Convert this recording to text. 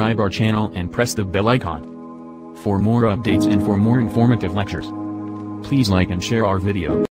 subscribe our channel and press the bell icon. For more updates and for more informative lectures, please like and share our video.